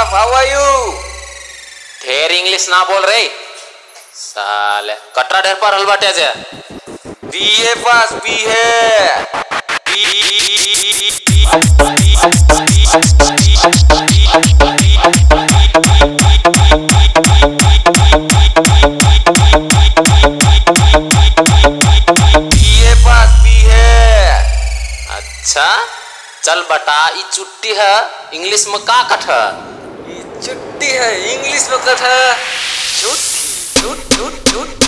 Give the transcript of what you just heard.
What's up how are you ढेर English ना बोल रे साले कटरा ढेर पर हलवा टेजे है बीए पास बी है अच्छा चल बटा ई चुट्टी है इंग्लिश में का कठ है यह इंग्लिश में कथा झूठ झूठ झूठ।